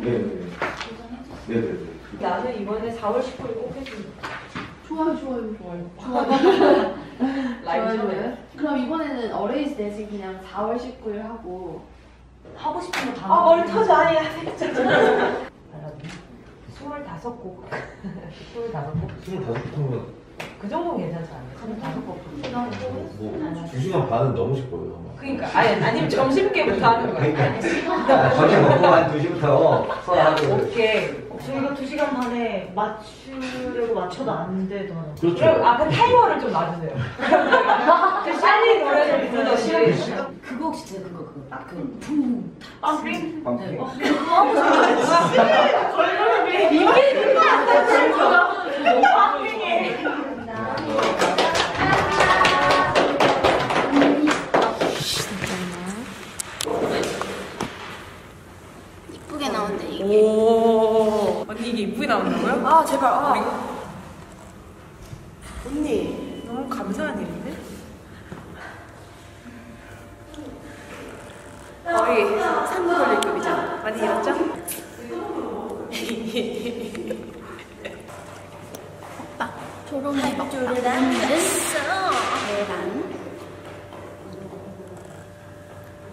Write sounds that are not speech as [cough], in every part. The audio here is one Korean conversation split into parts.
네 네. 네 네. 나는 이번에 4월 10일 꼭 해줍니다. 좋아요, 좋아요, 좋아요. 좋아요. [laughs] 라이브. 좋아요. 그럼 이번에는 어레이즈 대신 그냥 4월 19일 하고 하고 싶은 거 다. 아, 머리 터져. 아니야. [laughs] [laughs] 스물다섯 곡. 스물다섯 곡. 스물다섯 통은 그 정도는 괜찮지 않아요? 뭐두 시간 반은 너무 싶어요. 그러니까 아니 아니면 점심게부터 하는 거야. 그러니까 저녁 먹고 한 2시부터 수화하고 오케이. 저희가 2시간 반에 맞추려고 맞춰도 안 되더라고요. 그렇죠. 그럼 앞에 타이머를 좀 놔주세요. 그 빨리 노래를 부르듯이. 그거 혹시 제가 그거 그거 딱그 품. 빰핑? 밤새. 이 쁘게 나온대 이게. 오 언니 이게 이쁘게 나온다고요? 아 제발. 아. 언니 너무 감사한 일인데? 우리 3부 돌릴급이죠. 많이 잃었죠? [laughs] 조롱이 먹방. 오늘은 계란.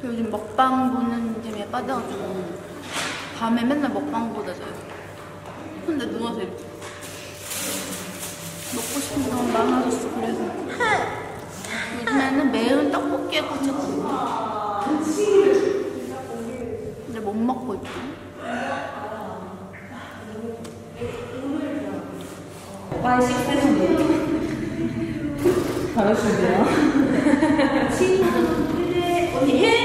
저 요즘 먹방 보는 재미에 빠져가지고 밤에 맨날 먹방 보다 자요. 근데 누워서 이렇게 먹고 싶은 게 너무 많아졌어 그래서 요즘에는 매운 떡볶이에 꽂혔거든요. 근데 못 먹고 있죠. 기억하나요 [laughs]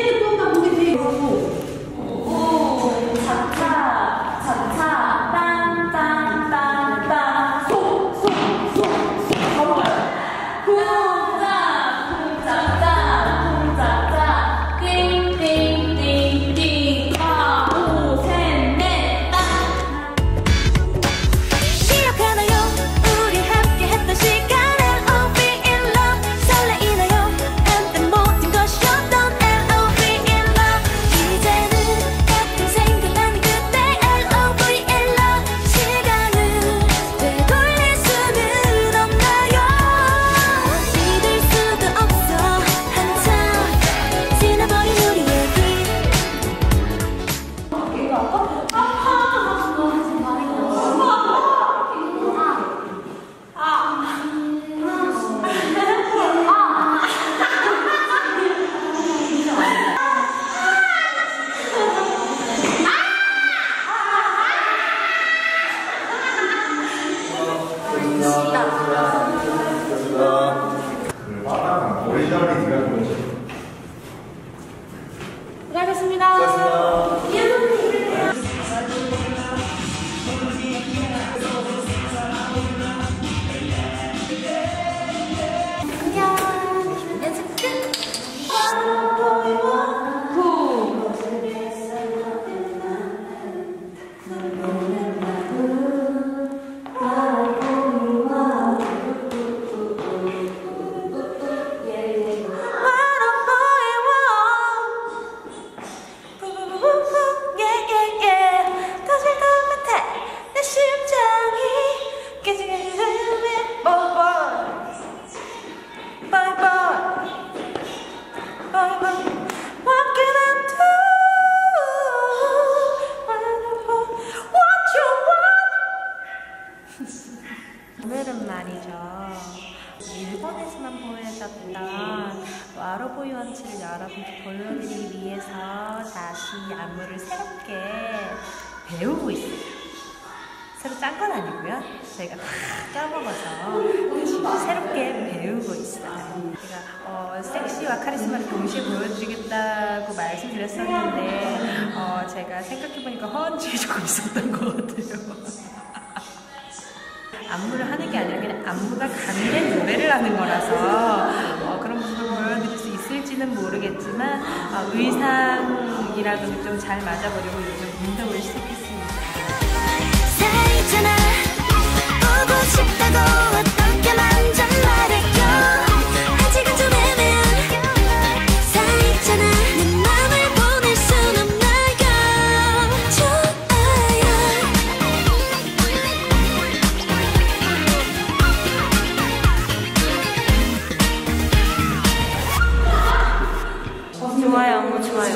좋아요.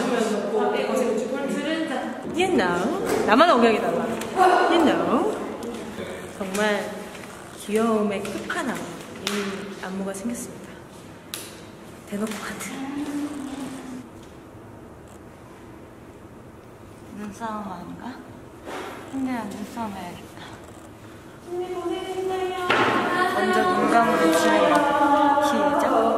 You know 나만 엉덩이 달라. You know 정말 귀여움의 끝판왕. 이 안무가 생겼습니다. 대놓고 같은. 눈싸움 아닌가? 힘내야 눈싸움 해야겠다. 먼저 눈 감으로 치는 거. 시작.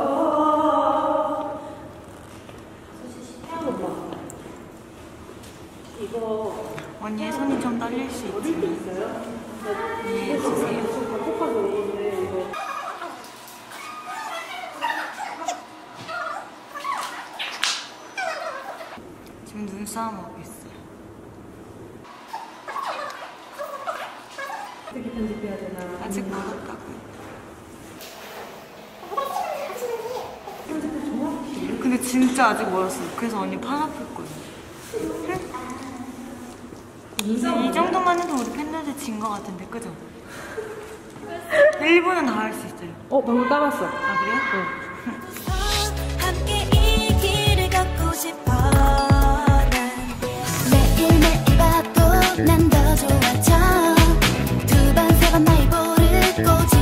언니의 손이 좀 떨릴 수 있지. 이해해 주세요. 지금 눈싸움 하고 있어요. 어떻게 편집해야 되나. 아직 멀었다고요. 근데 진짜 아직 멀었어요. 그래서 언니 팔 아플 거예요. 이 정도만 해도 우리 팬들한테 진것 같은데, 그죠? 1분은 다 할 수 있어요. 어, 방금 까봤어. 아, 그래요? 함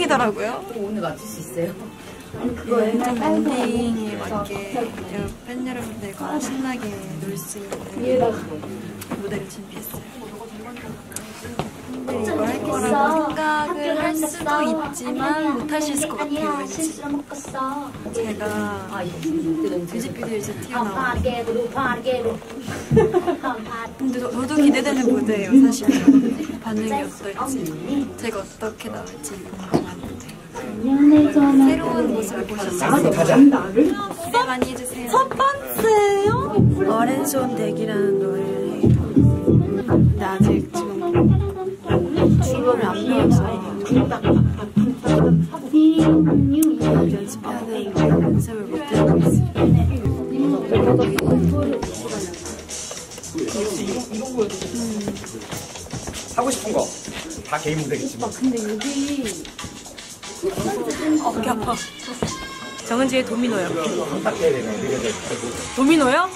제가 엔딩이더라고요. 오늘 맞출 수 있어요? 그거 좀 엔딩에 맞게 여- 팬 여러분들과 신나게 놀 수 있는 무대를 준비했어요. 근데 이거 할 거라고 생각을 할 수도 있지만 못 있을 것 같아요. 왠지. 제가 뮤직비디오에서 튀어나와. 근데 저, 저도 기대되는 무대예요, 사실. 반응이 어떨지, 제가 어떻게 나올지. 새로운 모습을 보셨어요. 기대 많이 해주세요. 첫 번째요? 어렌존 덱이라는 노래를 해요. 근데 아직 지금 춤을 안 배워서 연습하는 연습을 못하고 있어요. 하고 싶은 거 다 개인 무대겠지만 어깨 아파. 정은지의 도미노요. 도미노요?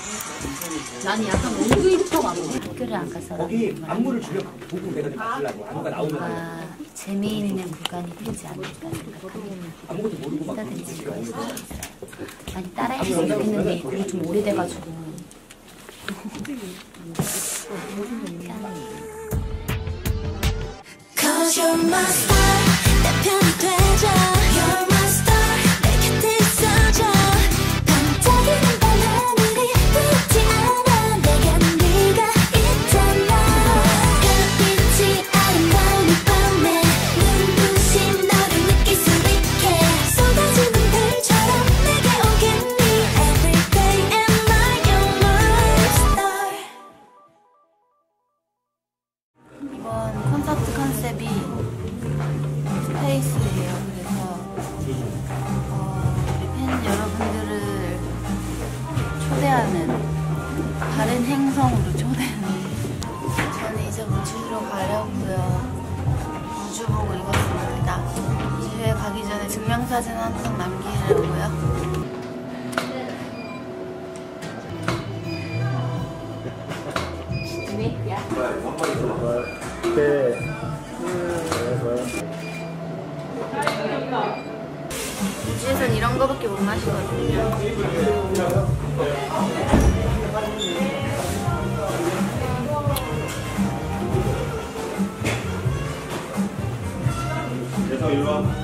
나는 약간 오후부터 가고 학교를 안 가서 거기 안무를 줄여 보고 내가 좀 맞추려고 안무가 나오면 뭔가 재미있는 구간이 되지 않을까 아무것도 모르고 막. 많이 따라했으면 좋겠는데 이게 좀 오래돼가지고 Cause you're my star 내 편이 되자 오,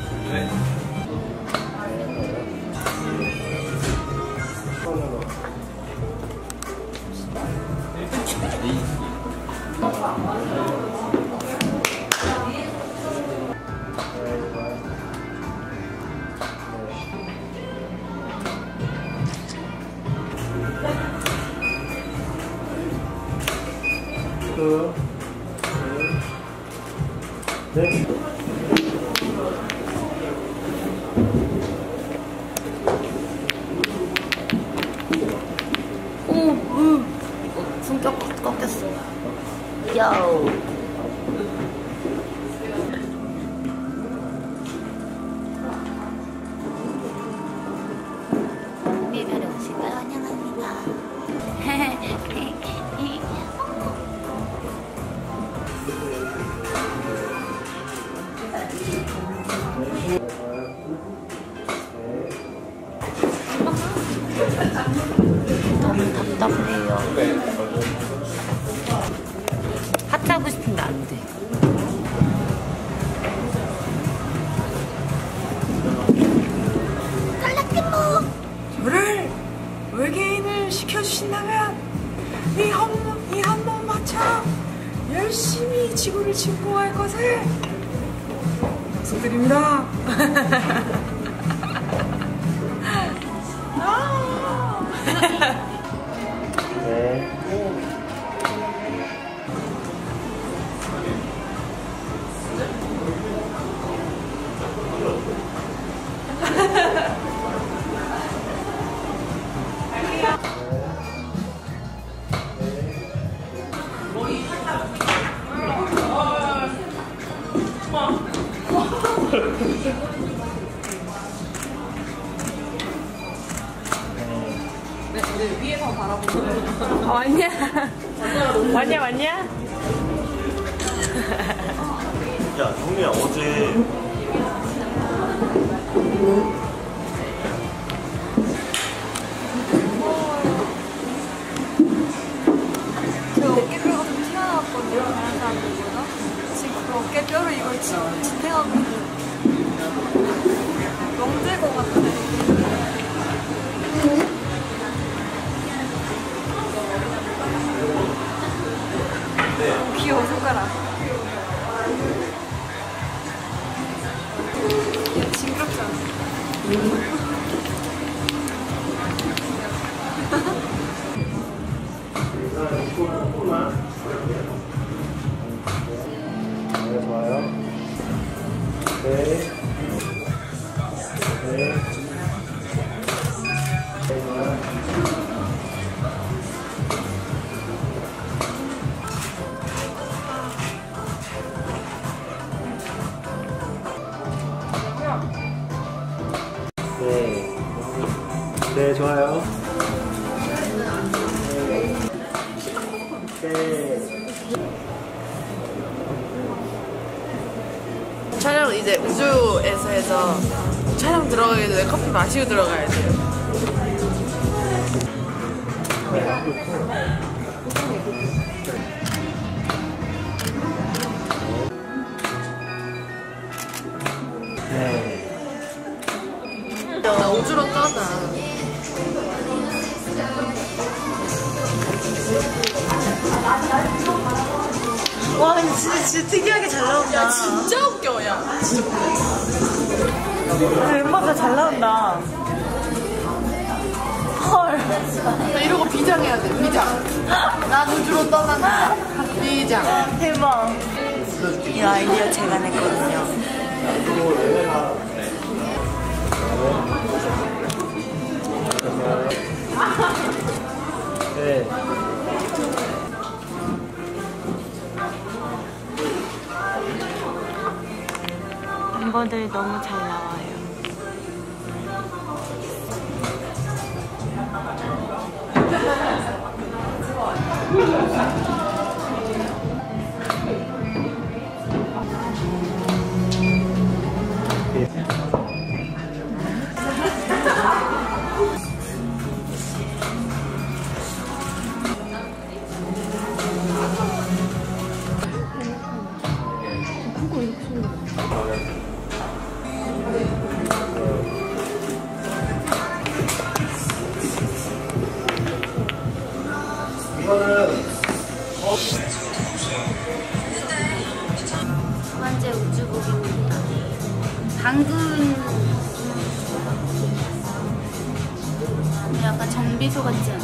get over your tell me. 좀 아쉬우더라고요. 두 번째 우주복입니다. 당근 약간 정비소 같지 않아요?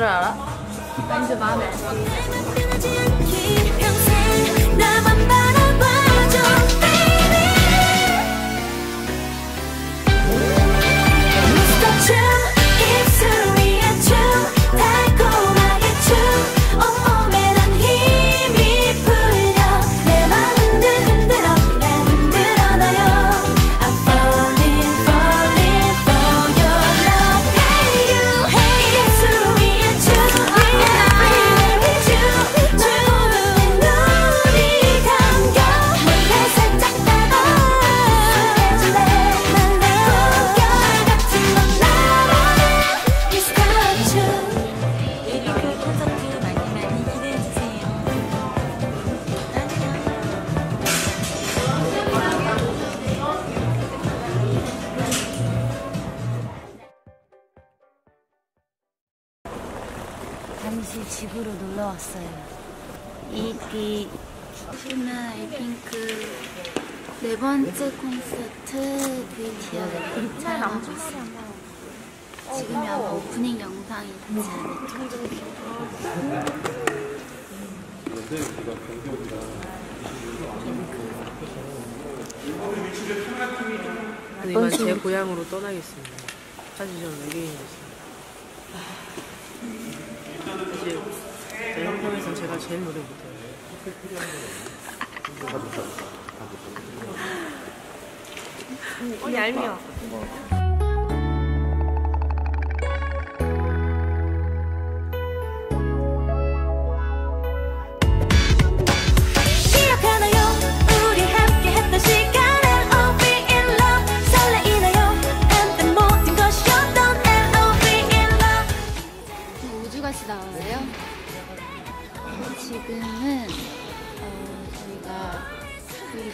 우 않을까. 이만 제 고향으로 떠나겠습니다. 사실 저는 외계인이었어요. 사실 제 형평에서 제가 제일 노래 못해요. 언니 알미요.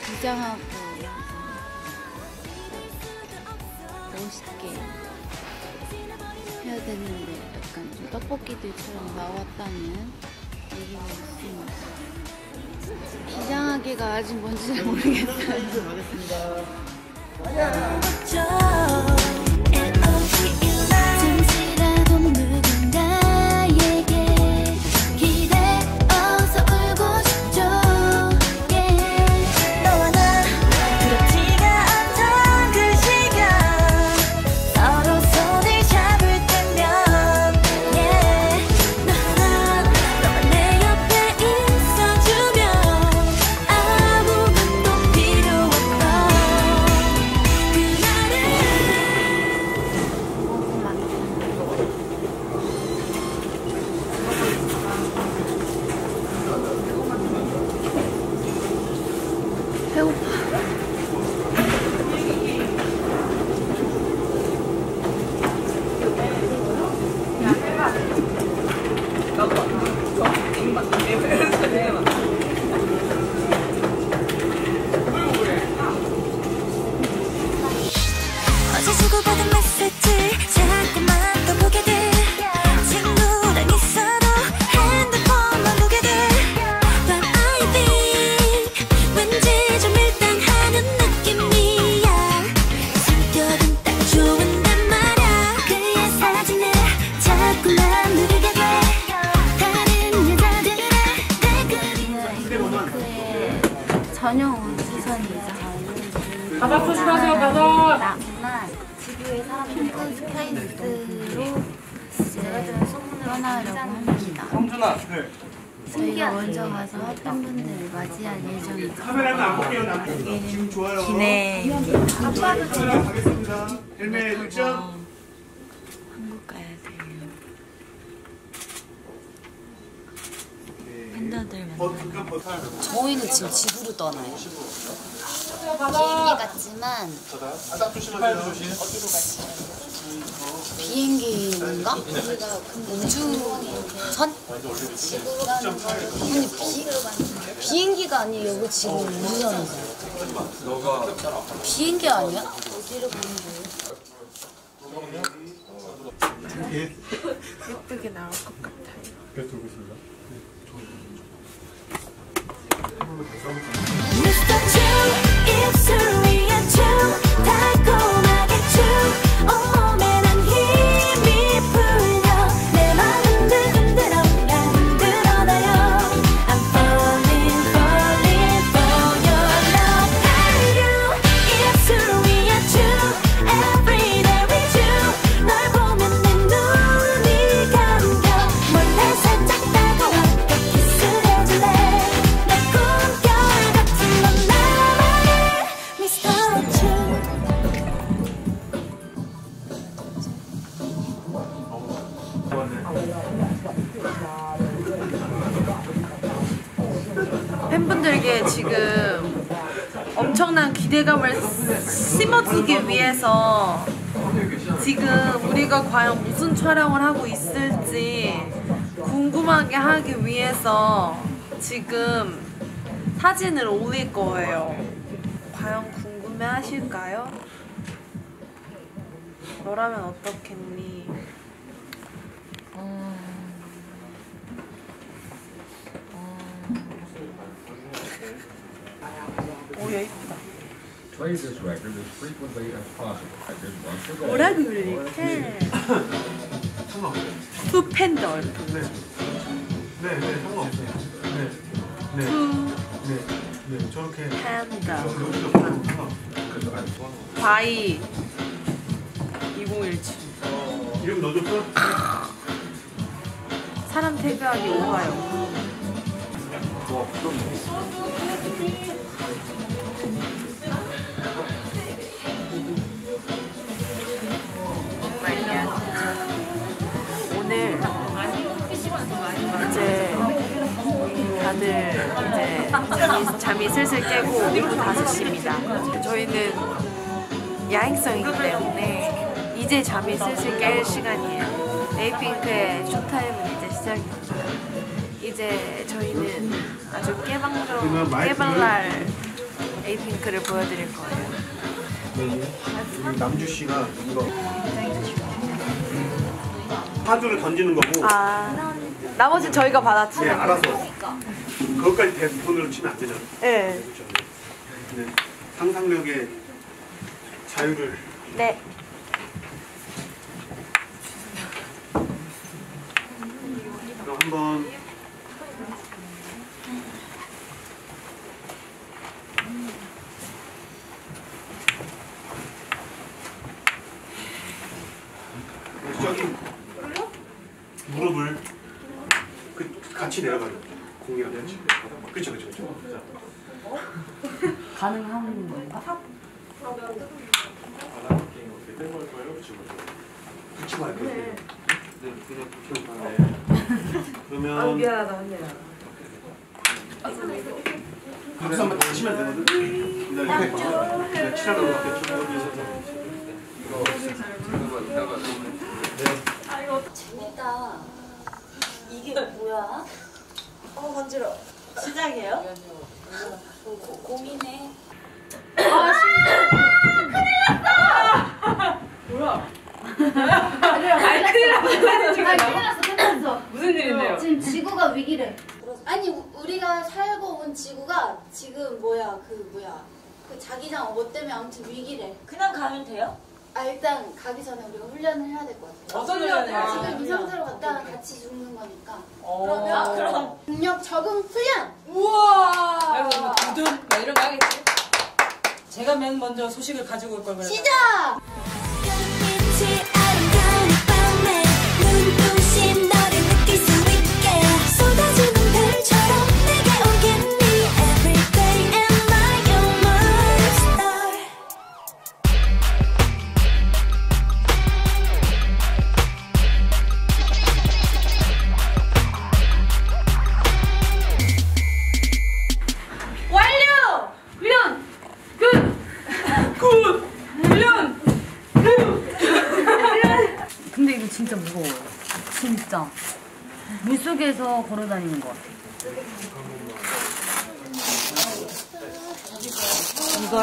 여기 기장하고 멋있게 해야 되는데 약간 좀 떡볶이들처럼 나왔다는 얘기가 있습니다. 기장하기가 아직 뭔지 잘 모르겠어요. 전용 우주선이죠. 바닥 조심하세요, 바닥. 지구의 사람들 스카이스로 떠나려고 합니다. 성준아. 저희가 먼저 가서 팬분들을 맞이할 예정이죠. 카메라는 안 볼게요. 남 지금 좋아요. 기내 가겠습니다. 헬멧 설정. 한국 가야 돼요. 팬더들 만나. 저희는 지금 집으로 떠나요. 비행기 같지만. 비행기인가? 우리가 우주선? 아니 비, 비행기가 아니에요. 여기 지금 우주선이잖아. 비행기 아니야? 어디로 가는 거예요? 예쁘게 나올 것 같아요. Mr. 춤 입술 지금 엄청난 기대감을 심어주기 위해서 지금 우리가 과연 무슨 촬영을 하고 있을지 궁금하게 하기 위해서 지금 사진을 올릴 거예요. 과연 궁금해 하실까요? 너라면 어떻겠니? 오, 야, 이쁘다. Play this record as frequently as possible. I did once a day. 뭐라 그럴게? 투 팬더. 네, 네, 상관없어요. 네, 네, 투 네, 네, 저렇게. 팬더. 바이 2017. 이름 넣어줬어? 사람 태그하기 오하요. 오늘 이제 잠이 슬슬 깨고 오후 5시입니다. 저희는 야행성이기 때문에 이제 잠이 슬슬 깰 시간이에요. 에이핑크의 쇼타임은 이제 시작입니다. 이제 저희는 아주 깨방정, 깨발랄 에이핑크를 보여드릴 거예요. 네, 남주 씨가 이거 파주를 던지는 거고. 아, 나머지 저희가 받았지. 네, 알아서. 그것까지 대본으로 치면 안 되잖아. 네. 그렇죠. 네, 상상력의 자유를. 네. 그럼 한번 저기 무릎을 그 같이 내려가요. 공이랑 같이. 그렇죠, 그렇죠, 그렇죠. 가능한 건가? 붙이고 할게요. 네, 그냥 붙이고 가네. 그러면 미안하다, 언니야. 박수 한번 더 치면 되거든. 기다려. 네, 칠하고 갈게요. 재밌다. 이게 뭐야? 어, 간지러. 시작이에요? 고, 고, 고민해. 아, 뭐야? 아니, 큰일 났어. 아니, 큰일 났어, 큰일 났어. 무슨 일인데요? 지금 지구가 위기래. 아니, 우- 우리가 살고 온 지구가 지금 뭐야, 그 뭐야. 그 자기장 뭐 때문에 아무튼 위기래. 그냥 가면 돼요? 아, 일단 가기 전에 우리가 훈련을 해야 될 것 같아. 어떤 훈련을 해요? 지금 이 상태로 갔다가 같이 죽는 거니까. 어. 그러면 아, 그럼. 능력 적응 훈련! 우와! 뭐 두둔 막 이런 거 하겠지? 제가 맨 먼저 소식을 가지고 올 걸 그랬나? 시작!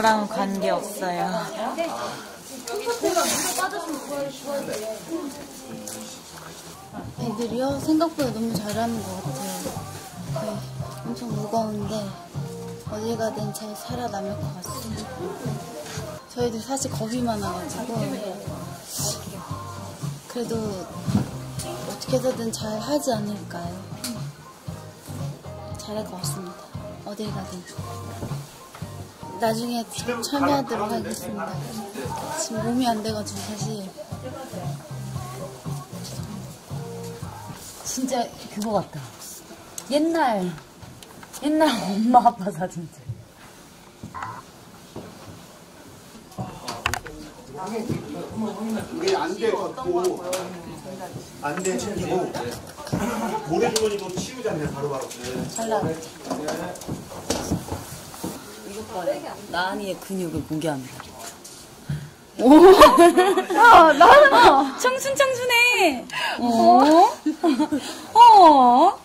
이거랑 관계 없어요. 애들이요? 생각보다 너무 잘하는 것 같아요. 네, 엄청 무거운데 어딜 가든 잘 살아남을 것 같습니다. 저희도 사실 겁이 많아가지고 그래도 어떻게 해서든 잘 하지 않을까요? 잘할 것 같습니다. 어딜 가든. 나중에 참여하도록 하겠습니다. 지금 몸이 안 돼가지고 사실 진짜 그거 같다. 옛날, 옛날 엄마 아빠 사진들. 이게 안돼 걷고 안돼 챙기고 모래주머니도 치우잖아요 바로바로. 잘 라. 이것 봐. 나은이의 근육을 공개합니다. 오! 야, 나은아! 청순, 청순해! 어? 어?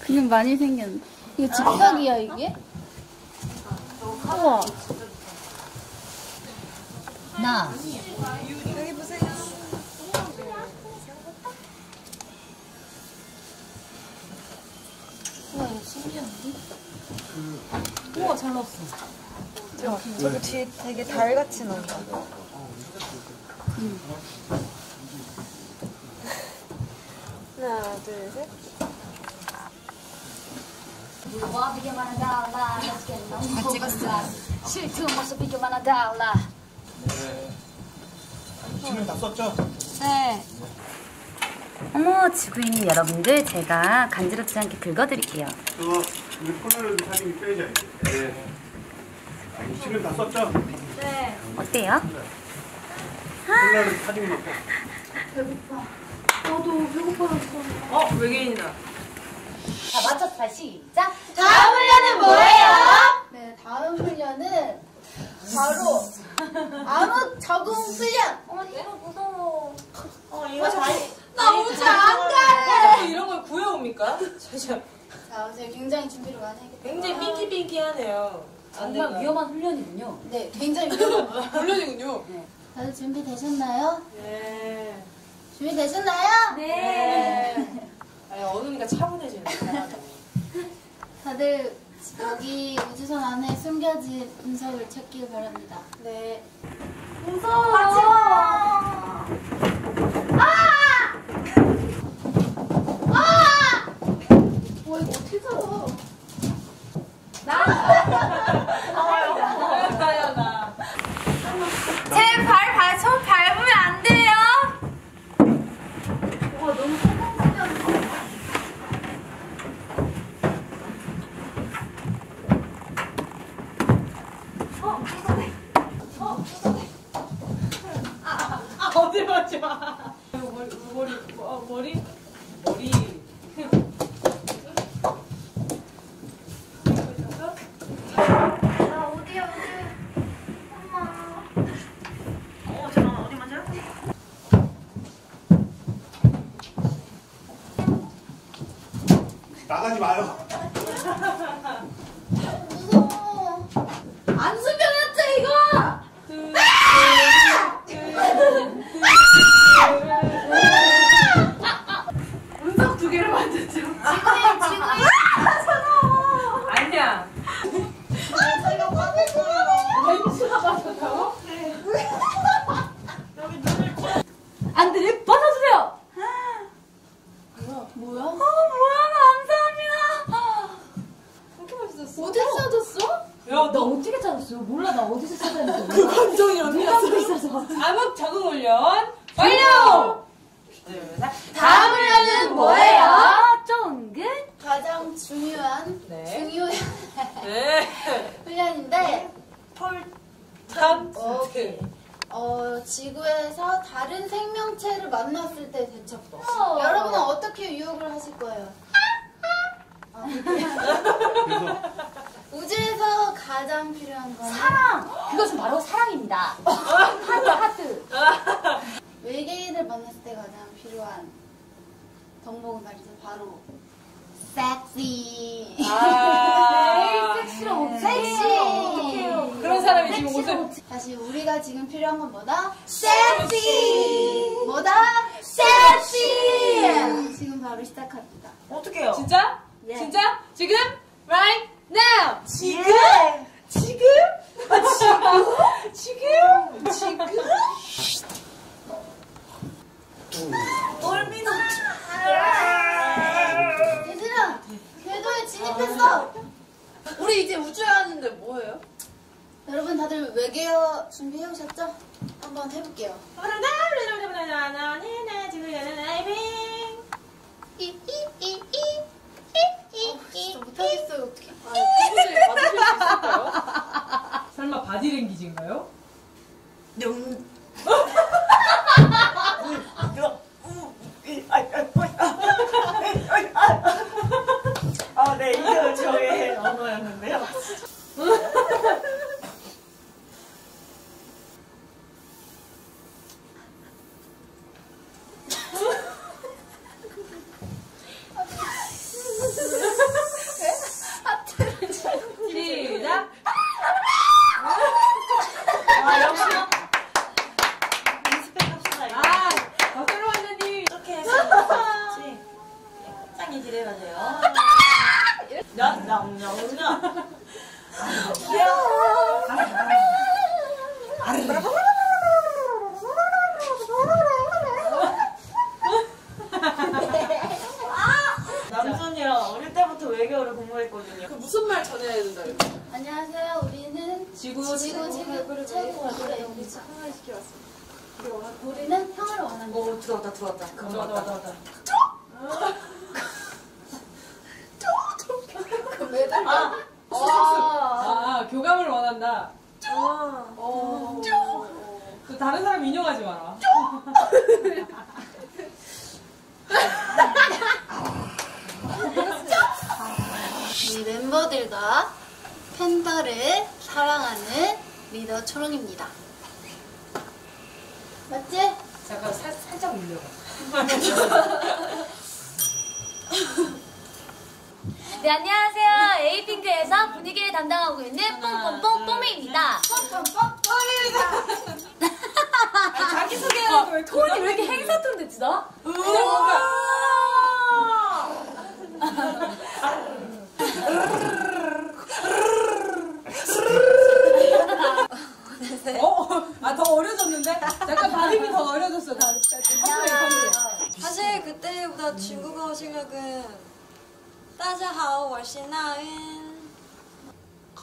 근육 많이 생겼네. 이거 직각이야, 이게? 우와. 나. 우와, 이거 신기한데? 우와, 잘 나왔어. 저, 저거 뒤에 되게 달같이 나온다. 하나, 둘, 셋. 와 비교만 달라 너무 찍었어 실투 모습 비교만 달라 지금 다 썼죠? 네. 어머, 지구인 여러분들, 제가 간지럽지 않게 긁어드릴게요. 우리 폴라로이드 사진이 빼자 이제. 네. 지금 다 썼죠? 네. 어때요? 폴라로이드 사진 넣고. 배고파. 나도 배고파졌어. 어, 외계인이다. 자 맞췄다 시작 다음 훈련은 뭐예요? 네, 다음 훈련은 바로 암흑 적응 훈련. 어 이거 무서워 어, 이거 잘- 너무 장가해. 이런 걸 구해옵니까? [laughs] 잠시만. 자, 제가 굉장히 준비를 많이 했기 때문에. 굉장히. 안 정말? 위험한 훈련이군요. 네, 굉장히 위험한 [laughs] 훈련이군요. 다들 준비되셨나요? 네. 준비되셨나요? 네. 아니, 어둠이가 차분해지네. [laughs] 다들 여기 우주선 안에 숨겨진 운석을 찾길 바랍니다. 네. 무서워. 아! 아! 와 이거 어떻게 잡아? 제발 발톱 밟으면 안 돼요 와 너무 소금스러워. 아, 어디 맞지 마. 머리, 머리, 어, 머리, 머리. 나 어디야 어디? 어, 잠깐만, 어디 맞아? 나가지 마요. 무서워. 안 숨겨놨죠 이거? 운석 두 개를 만졌죠. 지구인 지구인. 아니야. 제가 받을 거예요. 벤츠가 맞았다고? 안 돼, 받아주세요! 뭐야? 어, 뭐야, 감사합니다! 그렇게 맛있었어? 어디서 찾았어? 야, 나 너 어떻게 찾았어요? 몰라, 나 어디서 찾았는지. 그 감정이 어디 누가 갔어? 있어서. 암흑 적응 훈련 완료! 다음 훈련은 뭐예요? 쫑긋? 가장 중요한 네. 중요한 네. 훈련인데 참. 오케이. 어, 지구에서 다른 생명체를 만났을 때 대처법. 어. 여러분은 어떻게 거예요? 아, 우주에서 가장 필요한 건 사랑! 그것은 바로 사랑입니다. 하트, 하트. 외계인을 만났을 때 가장 필요한 덕목은 말이죠. 바로 섹시. 아. 네, 섹시로 네. 섹시. 어떡해요. 그런 사람이 지금 옷을. 다시 우리가 지금 필요한 건 뭐다? 섹시. 뭐다? 섹시. 지금 바로 시작합니다. 어떻게요? 진짜? 예. 진짜? 지금? Right now! 지금? 지금? 아, 지금? 지금? 지금? 얼미나. 얘들아, 궤도에 진입했어. 우리 이제 우주에 왔는데 뭐예요? 여러분 다들 외계어 준비해 오셨죠? 한번 해볼게요. 진짜 못하겠어요. [laughs] 바디랭귀지인가요? [laughs] 들어왔다, 들어왔다. 그거 들어왔다, 맞다. 들어왔다. 아, 아, 교감을 원한다. 어. 또 다른 사람 인용하지 마라. 우리 [laughs] 멤버들과 팬더를 사랑하는 리더 초롱입니다. 맞지? 잠깐 살, 살짝 밀려봐. 네, 안녕하세요. 에이핑크에서 분위기를 담당하고 있는 뽕뽕뽕뽕입니다. 자기소개하고 왜 톤이 왜 이렇게 행사 톤 됐지, 나? 됐어요. 어? 아, 더 어려졌는데? 약간 발음이 더 어려졌어. 다, 사실 그때보다 중국어 실력은 따자하오 월시나은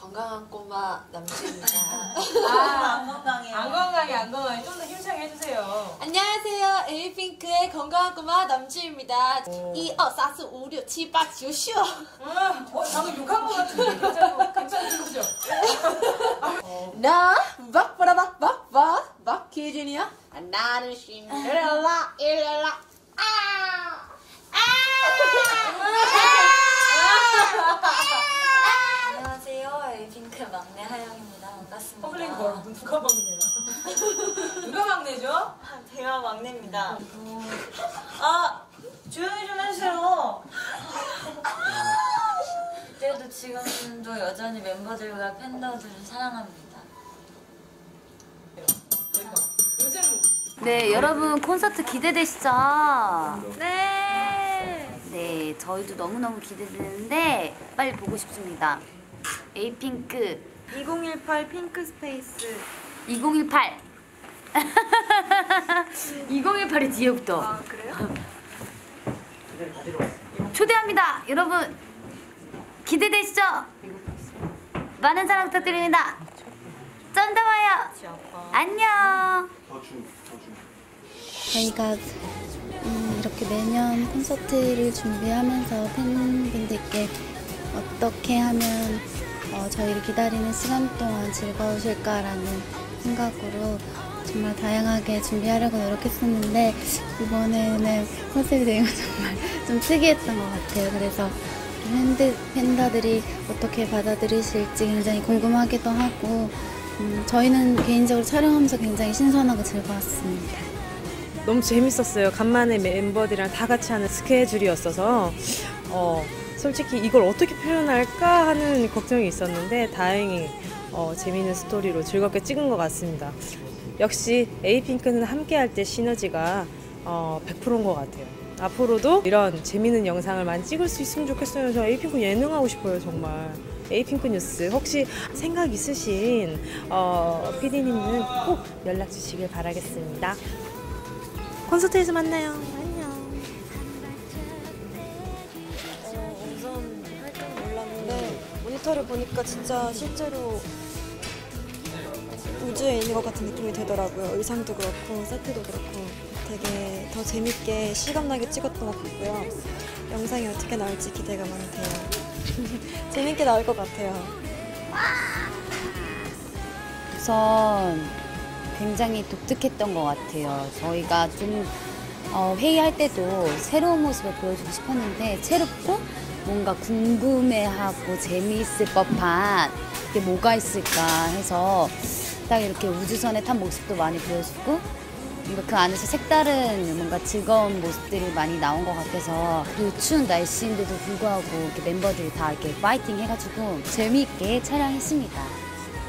건강한 꼬마 남주입니다. [laughs] 아, 안 건강해. 안 건강해, 안 건강해. 좀 더 힘차게 해주세요. 안녕하세요. 에이핑크의 건강한 꼬마 남주입니다. 1, 2, 3, 4, 5, 6, 7, 8, 9, 10. 어, 방금 욕한 거 같은데. 괜찮, 괜찮은 거죠? 나 박바라박박박 박희준이야. 나는 신데렐라 일렐라 아! 안녕하세요. [laughs] 에이핑크 막내 하영입니다. 반갑습니다. public girl [laughs] 누가 막내야? [laughs] 누가 막내죠? 제가 막내입니다. 아, 조용히 좀 해주세요. 그때도 지금도 여전히 멤버들과 팬더들을 사랑합니다. 네, 여러분 콘서트 기대되시죠? 네. 네, 저희도 너무너무 기대되는데 빨리 보고 싶습니다. 에이핑크 2018 핑크 스페이스 2018. 2018이 [laughs] 뒤에부터. 아 그래요? [laughs] 초대합니다, 여러분. 기대되시죠? 많은 사랑 부탁드립니다. 좀 더 봐요. 안녕. 저희가 음, 이렇게 매년 콘서트를 준비하면서 팬분들께 어떻게 하면 어, 저희를 기다리는 시간 동안 즐거우실까라는 생각으로 정말 다양하게 준비하려고 노력했었는데 이번에는 컨셉이 되는 건 정말 [laughs] 좀 특이했던 것 같아요. 그래서 팬들, 팬다들이 어떻게 받아들이실지 굉장히 궁금하기도 하고 음, 저희는 개인적으로 촬영하면서 굉장히 신선하고 즐거웠습니다. 너무 재밌었어요. 간만에 멤버들이랑 다 같이 하는 스케줄이었어서 어, 솔직히 이걸 어떻게 표현할까 하는 걱정이 있었는데 다행히 어, 재미있는 스토리로 즐겁게 찍은 것 같습니다. 역시 에이핑크는 함께할 때 시너지가 어, 100%인 것 같아요. 앞으로도 이런 재미있는 영상을 많이 찍을 수 있으면 좋겠어요. 저 에이핑크 예능하고 싶어요, 정말. 에이핑크 뉴스 혹시 생각 있으신 어, PD님은 꼭 연락 주시길 바라겠습니다. 콘서트에서 만나요. 데 모니터를 보니까 진짜 실제로 우주에 있는 것 같은 느낌이 되더라고요. 의상도 그렇고 세트도 그렇고 되게 더 재밌게 실감나게 찍었던 것 같고요. 영상이 어떻게 나올지 기대가 많이 돼요. [laughs] 재밌게 나올 것 같아요. 우선 굉장히 독특했던 것 같아요. 저희가 좀 어, 회의할 때도 새로운 모습을 보여주고 싶었는데 새롭고 뭔가 궁금해하고 재미있을 법한 게 뭐가 있을까 해서 딱 이렇게 우주선에 탄 모습도 많이 보여주고 뭔가 그 안에서 색다른 뭔가 즐거운 모습들이 많이 나온 것 같아서 그리고 추운 날씨인데도 불구하고 이렇게 멤버들이 다 이렇게 파이팅 해가지고 재미있게 촬영했습니다.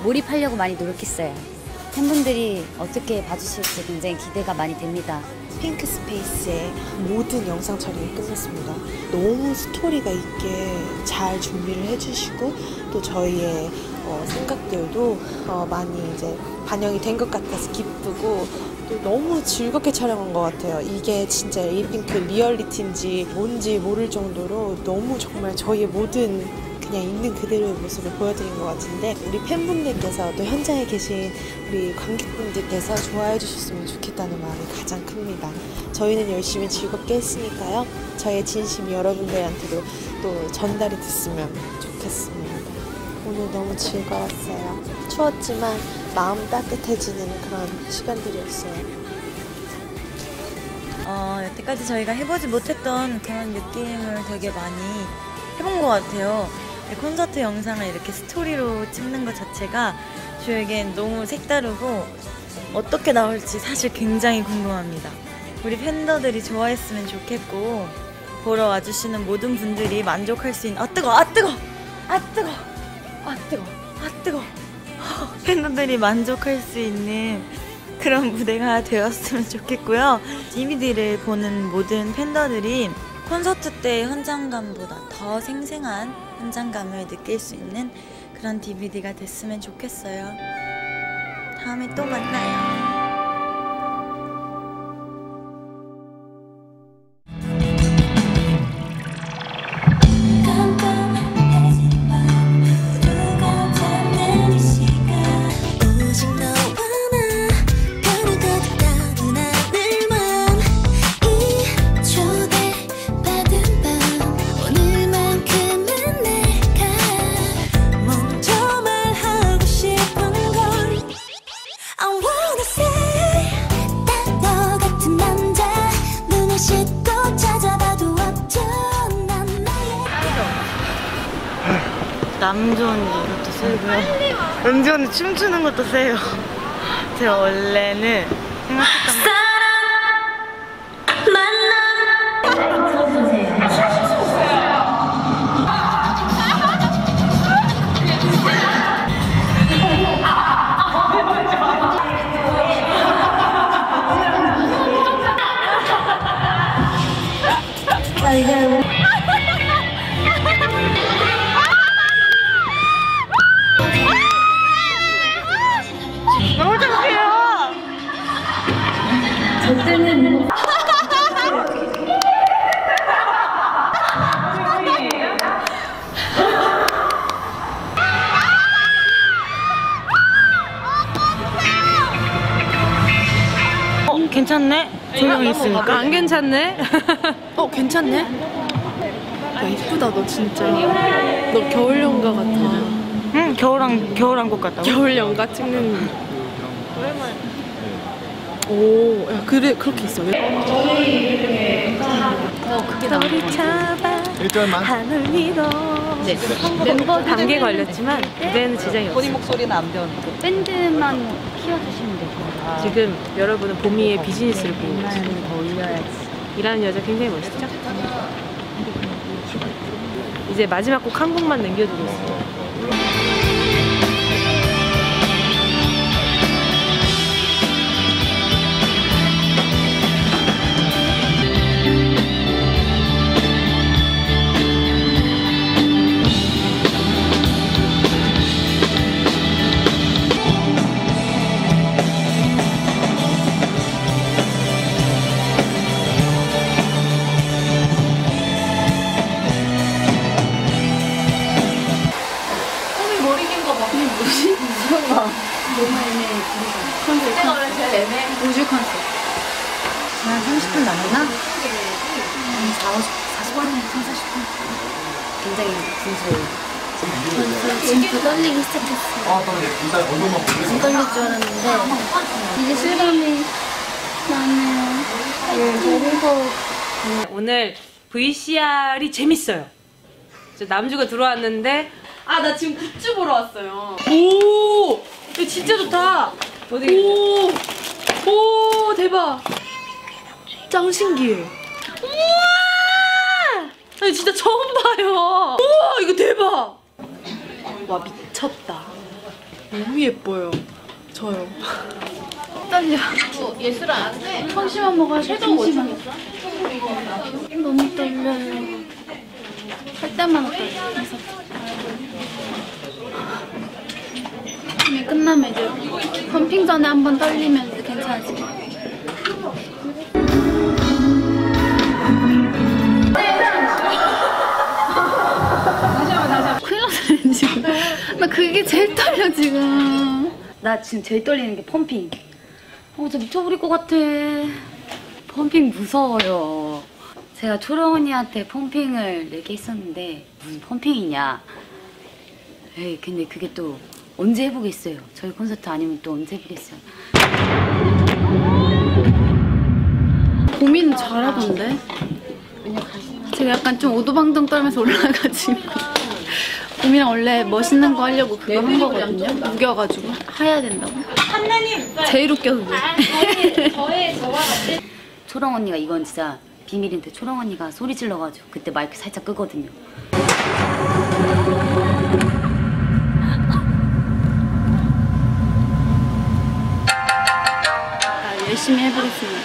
몰입하려고 많이 노력했어요. 팬분들이 어떻게 봐주실지 굉장히 기대가 많이 됩니다. 핑크 스페이스의 모든 영상 촬영이 끝났습니다. 너무 스토리가 있게 잘 준비를 해주시고 또 저희의 어, 생각들도 어, 많이 이제 반영이 된 것 같아서 기쁘고 또 너무 즐겁게 촬영한 것 같아요. 이게 진짜 에이핑크 리얼리티인지 뭔지 모를 정도로 너무 정말 저희의 모든 그냥 있는 그대로의 모습을 보여드린 것 같은데 우리 팬분들께서 또 현장에 계신 우리 관객분들께서 좋아해 주셨으면 좋겠다는 마음이 가장 큽니다. 저희는 열심히 즐겁게 했으니까요. 저의 진심이 여러분들한테도 또 전달이 됐으면 좋겠습니다. 오늘 너무 즐거웠어요. 추웠지만 마음 따뜻해지는 그런 시간들이었어요. 어, 여태까지 저희가 해보지 못했던 그런 느낌을 되게 많이 해본 것 같아요. 네, 콘서트 영상을 이렇게 스토리로 찍는 것 자체가 저에겐 너무 색다르고 어떻게 나올지 사실 굉장히 궁금합니다. 우리 팬더들이 좋아했으면 좋겠고 보러 와주시는 모든 분들이 만족할 수 있는 아 뜨거 아 뜨거 아 뜨거 아 뜨거 아 뜨거 [laughs] 팬분들이 만족할 수 있는 그런 무대가 되었으면 좋겠고요. DVD를 보는 모든 팬더들이 콘서트 때 현장감보다 더 생생한 현장감을 느낄 수 있는 그런 DVD가 됐으면 좋겠어요. 다음에 또 만나요. 춤추는 것도 세요. 제가 원래는 생각했던 찍는. 오, 야, 그래, 그렇게 있어. 어, 그게 잡아 일절만. 하늘 위로 네. 멤버 단계 걸렸지만 무대는 지장이 없어요. 본인 목소리는 안 변하고. 밴드만 키워주시면 되고. 지금 여러분은 보미의 비즈니스를 보고 계시죠. 더 올려야지. 일하는 여자 굉장히 멋있죠? 이제 마지막 곡 한 곡만 남겨두고 있어요. VCR이 재밌어요. 저 남주가 들어왔는데 아, 나 지금 굿즈 보러 왔어요. 오! 이거 진짜 좋다. 오! 오, 대박. 짱 신기해. 우와! 아니 진짜 처음 봐요. 우와 이거 대박. 와, 미쳤다. 너무 예뻐요. 저요. 떨려. 예술아, 청심환 먹어야 돼. 청심환. 너무 떨려요. 할 때마다 떨려. 그래서. 이게 끝나면 이제 펌핑 전에 한 번 떨리면 이제. 큰일 지금. 나 그게 제일 떨려 지금. 나 지금 제일 떨리는 게 펌핑. 어, 진짜 미쳐버릴 것 같아. 펌핑 무서워요. 제가 초롱 언니한테 펌핑을 내게 했었는데 무슨 펌핑이냐. 에이, 근데 그게 또 언제 해보겠어요. 저희 콘서트 아니면 또 언제 해보겠어요. 고민은 잘하던데. 제가 약간 좀 오도방정 떨면서 올라가가지고. 고민은 원래 멋있는 거 하려고 그거 한 거거든요. 우겨가지고 해야 된다고. 제일 웃겨 그게. [laughs] 초롱 언니가 이건 진짜 비밀인데 초롱 언니가 소리 질러가지고 그때 마이크 살짝 끄거든요. 자, 열심히 해보겠습니다.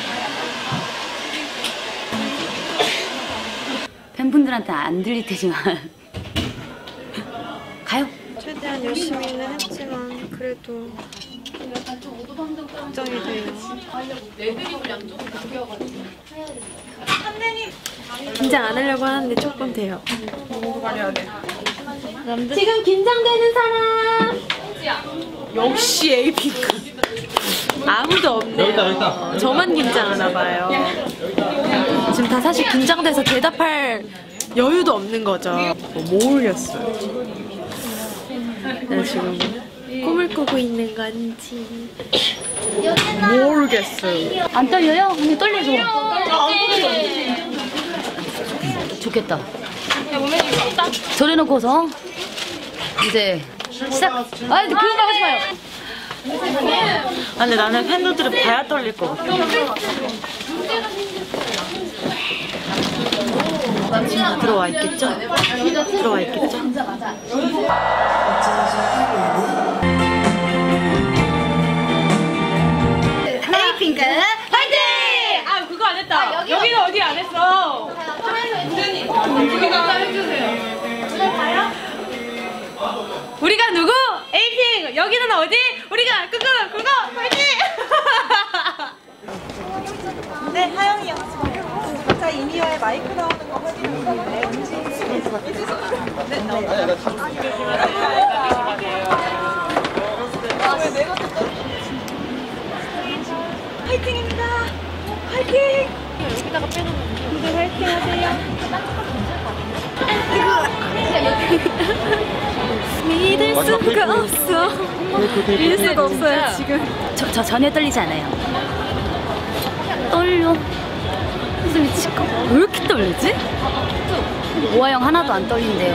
팬분들한테 안 들릴 테지만 [laughs] 가요. 최대한 열심히는 했지만 그래도 걱정이 돼요. 긴장 안 하려고 하는데 조금 돼요. 지금 긴장되는 사람. 역시 에이핑크. 아무도 없네요. 저만 긴장하나 봐요. 지금 다 사실 긴장돼서 대답할 여유도 없는 거죠. 모르겠어요. 네, 지금 꿈을 꾸고 있는 건지 모르겠어요. 안 떨려요? 언니 떨려서. 좋겠다. 저래놓고서 이제 시작. 아, 그런 거 하지 마요. 아, 근데 나는 팬분들은 봐야 떨릴 것 같아. 들어와 있겠죠? 들어와 있겠죠? 에이핑크 화이팅! 아 그거 안 했다. 여기는 어디 안 했어? 여기가 해주세요. 우리가 누구? 에이핑. 여기는 어디? 우리가 그거 그거 파이팅! 네, 하영이 형. 자, 이니어에 마이크 나오는 거. 네. 네, 왜 내가 화이팅입니다. 화이팅! 여기다가 빼놓으면 네, 화이팅 하세요. 믿을 수가 없어. 믿을 수가 없어요 지금. 저, 저 전혀 떨리지 않아요. 떨려. 무슨 미칠 거. 왜 이렇게 떨리지? 모아형 하나도 안 떨린대요.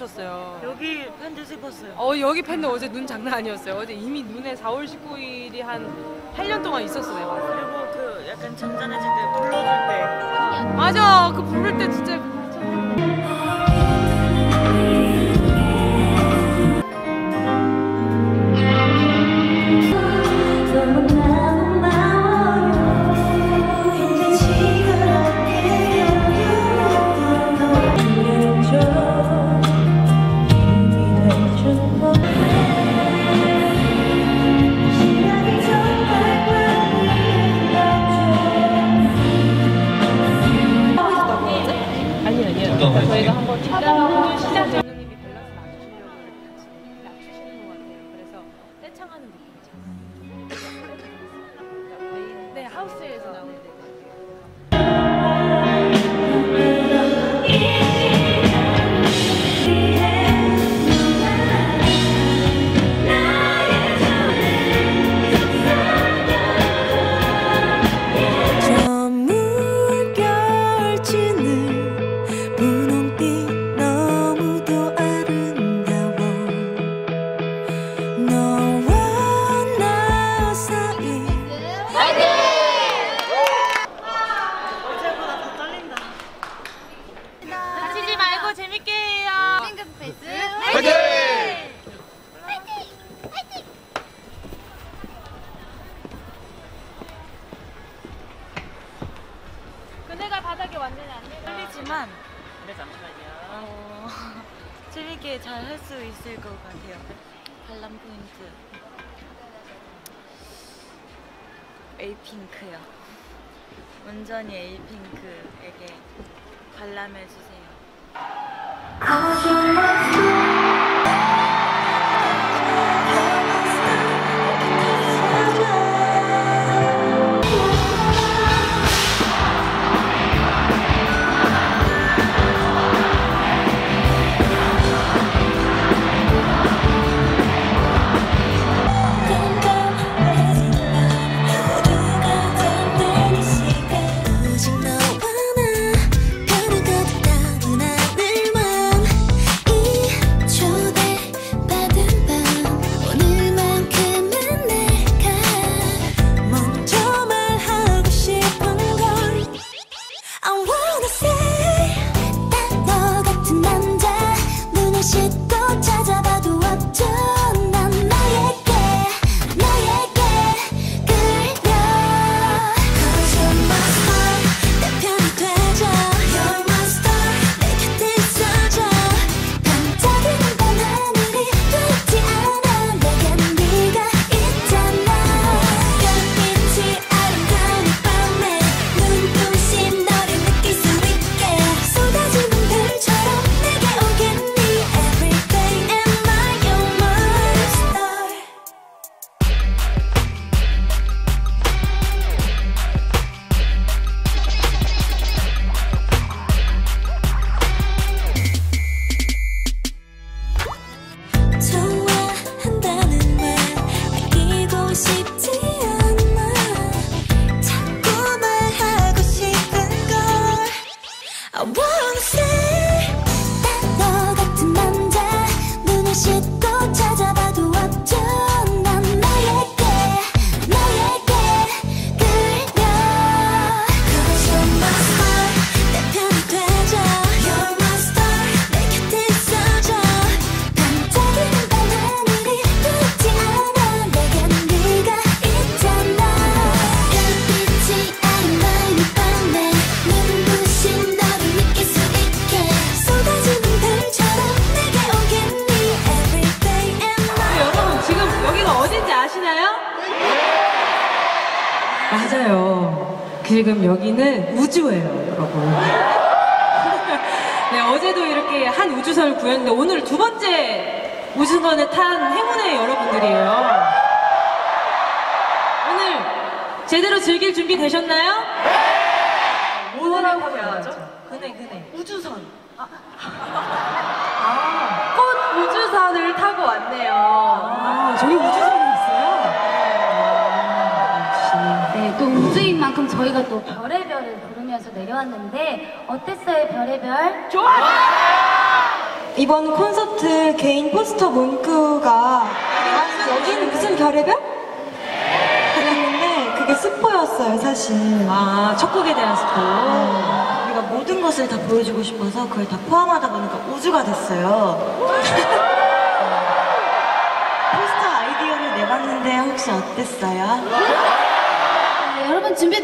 놓쳤어요. 여기 팬들 슬펐어요. 어 여기 팬들 어제 눈 장난 아니었어요. 어제 이미 눈에 4월 19일이 한 8년 동안 있었어요. 그리고 그 약간 잠잠해질 때 불러줄 때. 맞아 그 부를 때 진짜.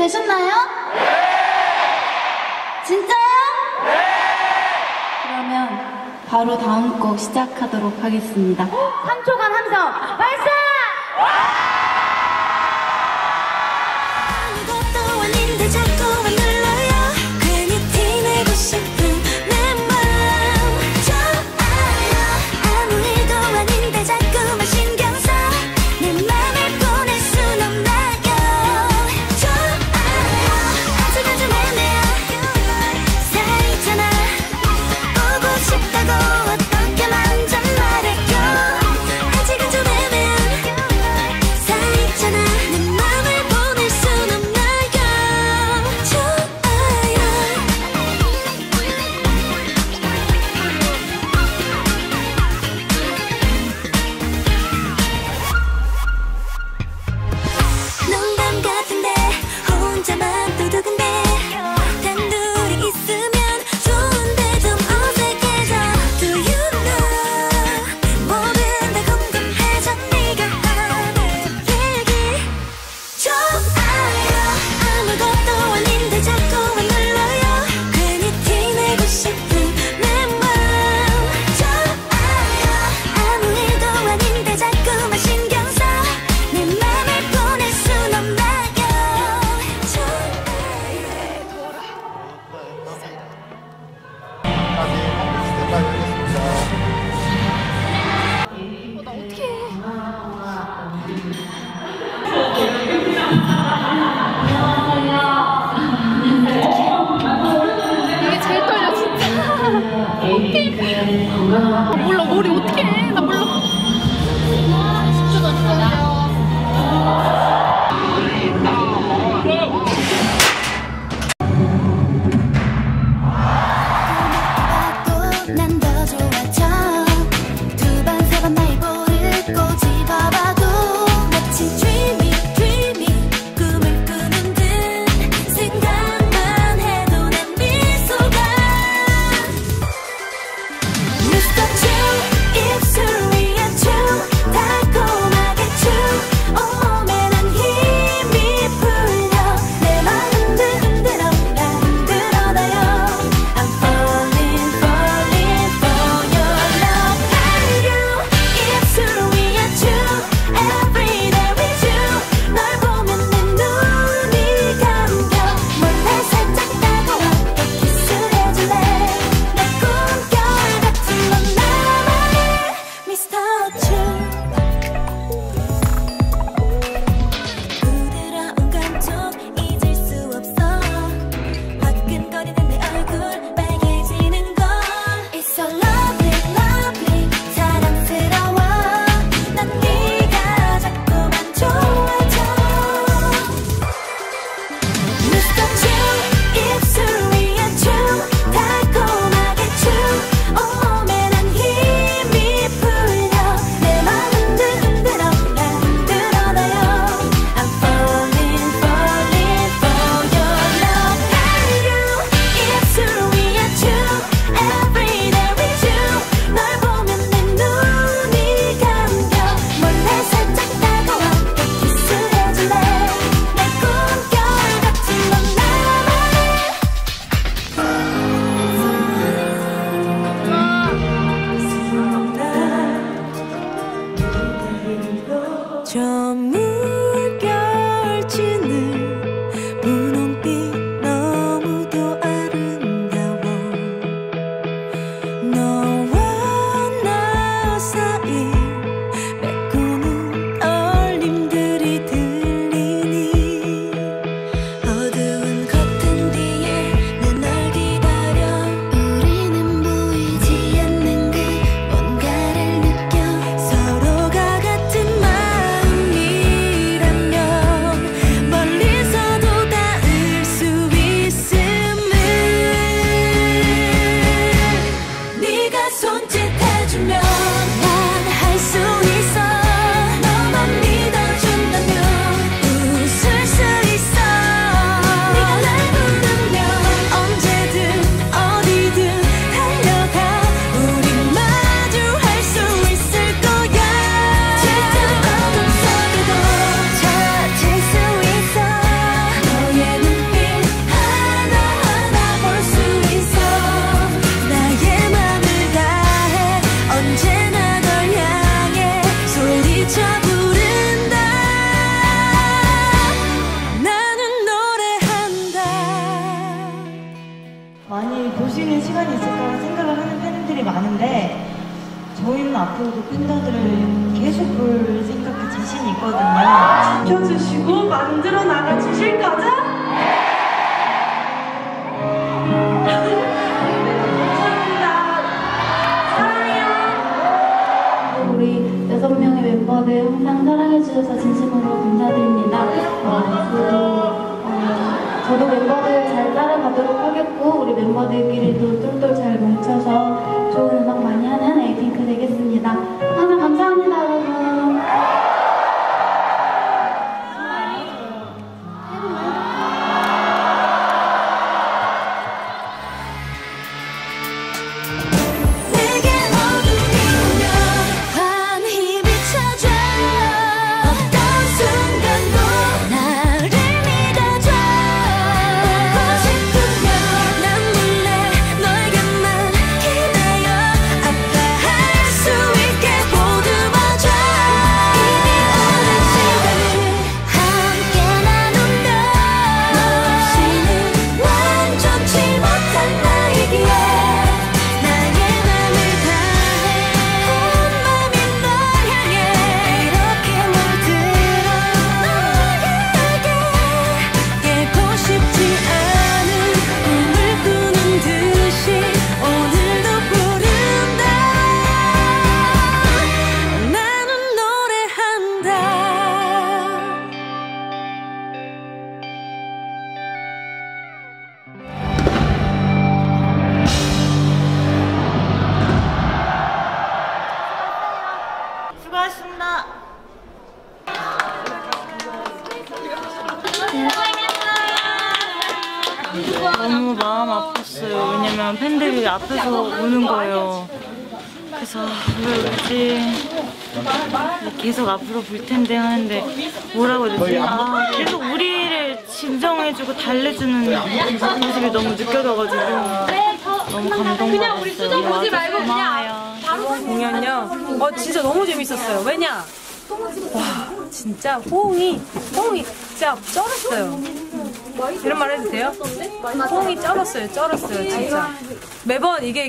준비되셨나요? 네! 진짜요? 네! 그러면 바로 다음 곡 시작하도록 하겠습니다. [gasps] 3초간 함성 발사!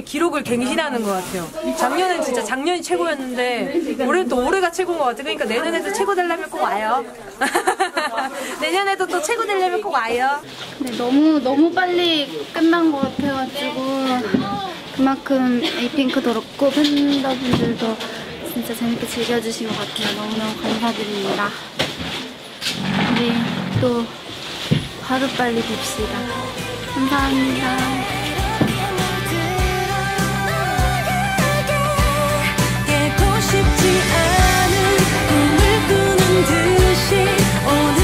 기록을 갱신하는 것 같아요. 작년엔 진짜 작년이 최고였는데 올해는 또 올해가 최고인 것 같아요. 그러니까 내년에도 최고 되려면 꼭 와요. [laughs] 내년에도 또 최고 되려면 꼭 와요. 근데 너무 너무 빨리 끝난 것 같아가지고 그만큼 에이핑크도 그렇고 팬더분들도 진짜 재밌게 즐겨주신 것 같아요. 너무너무 감사드립니다. 네, 또 하루빨리 뵙시다. 감사합니다. Oh.